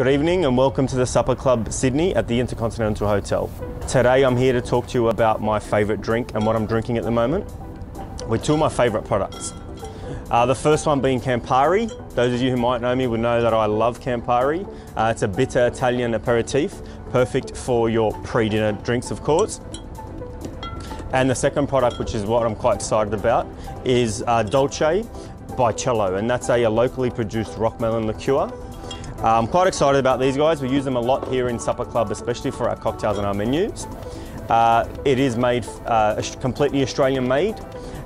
Good evening and welcome to the Supper Club Sydney at the Intercontinental Hotel. Today I'm here to talk to you about my favourite drink and what I'm drinking at the moment with two of my favourite products. Uh, the first one being Campari. Those of you who might know me would know that I love Campari. Uh, it's a bitter Italian aperitif, perfect for your pre-dinner drinks of course. And the second product, which is what I'm quite excited about, is uh, Dolce by Cello, and that's a, a locally produced rock melon liqueur. I'm quite excited about these guys. We use them a lot here in Supper Club, especially for our cocktails and our menus. Uh, it is made uh, completely Australian made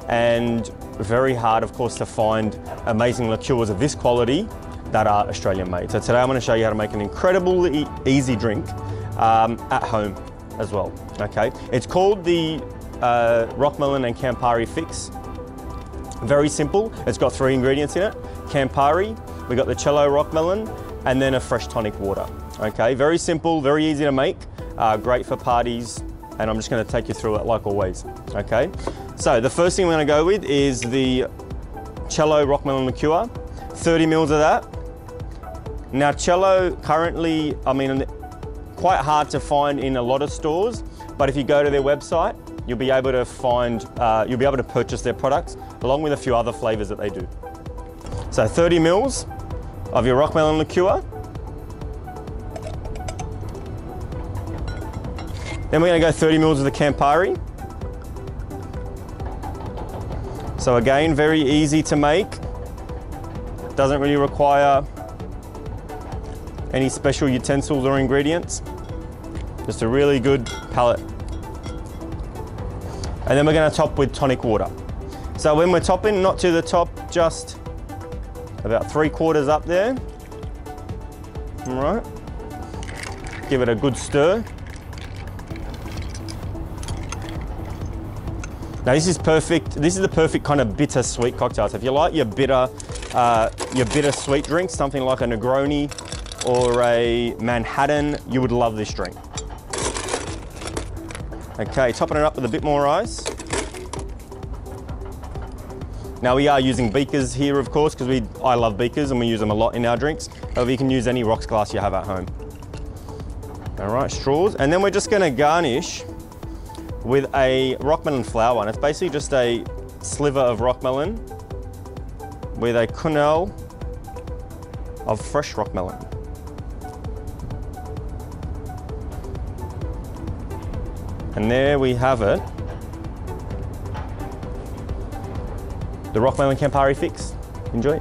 and very hard, of course, to find amazing liqueurs of this quality that are Australian made. So today I'm going to show you how to make an incredibly easy drink um, at home as well. Okay, it's called the uh, rock melon and Campari fix. Very simple. It's got three ingredients in it: Campari, we got the cello rock melon, and then a fresh tonic water. Okay, very simple, very easy to make, uh, great for parties, and I'm just going to take you through it like always. Okay, so the first thing we're to go with is the cello rock melon liqueur, 30 mils of that. Now cello currently, I mean, quite hard to find in a lot of stores, but if you go to their website, you'll be able to find, uh, you'll be able to purchase their products along with a few other flavors that they do. So 30 mils of your rock melon liqueur. Then we're gonna go 30 mils of the Campari. So again, very easy to make. Doesn't really require any special utensils or ingredients. Just a really good palate. And then we're gonna top with tonic water. So when we're topping, not to the top, just about three quarters up there. All right. Give it a good stir. Now this is perfect. This is the perfect kind of bitter sweet cocktail. So if you like your bitter, uh, your bitter sweet drink, something like a Negroni or a Manhattan, you would love this drink. Okay, topping it up with a bit more ice. Now we are using beakers here, of course, because we I love beakers and we use them a lot in our drinks. However, you can use any rocks glass you have at home. All right, straws. And then we're just gonna garnish with a rock melon flower. And it's basically just a sliver of rock melon with a quenelle of fresh rock melon. And there we have it. The Rock Melon Campari fix. Enjoy.